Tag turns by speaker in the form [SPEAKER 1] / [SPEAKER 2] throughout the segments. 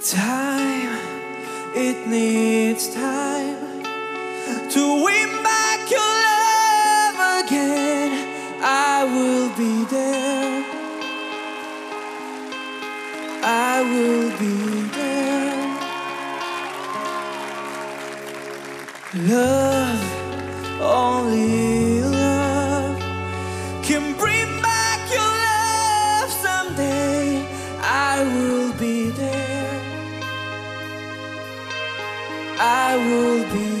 [SPEAKER 1] Time, it needs time to win back your love again. I will be there. I will be there. Love only. I will be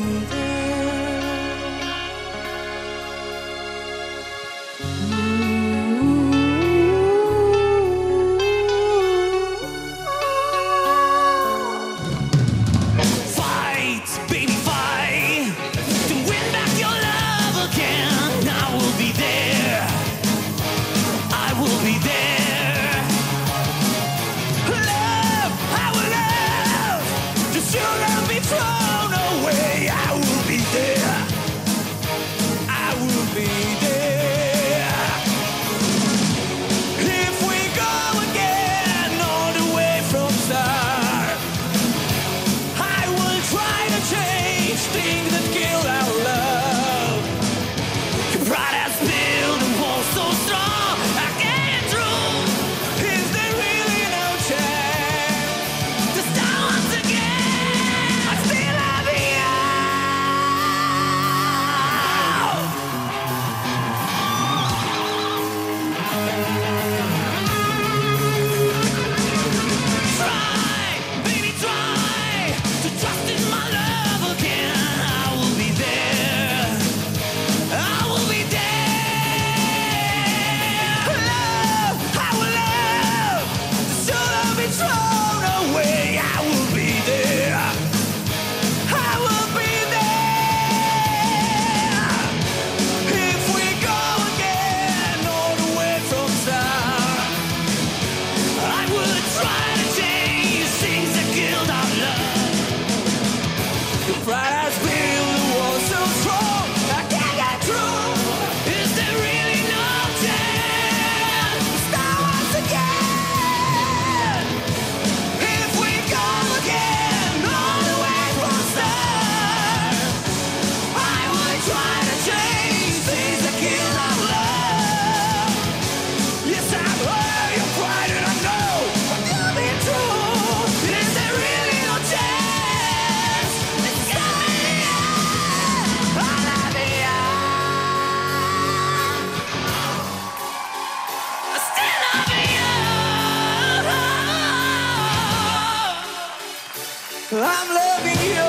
[SPEAKER 1] I'm loving you.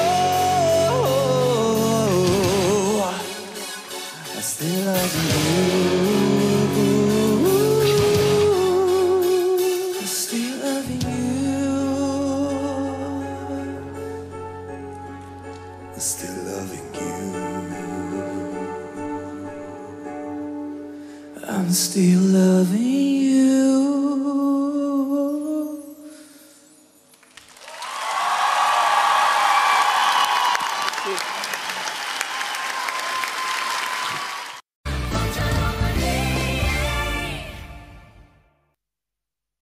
[SPEAKER 1] I still love you. still loving you. I'm still loving you.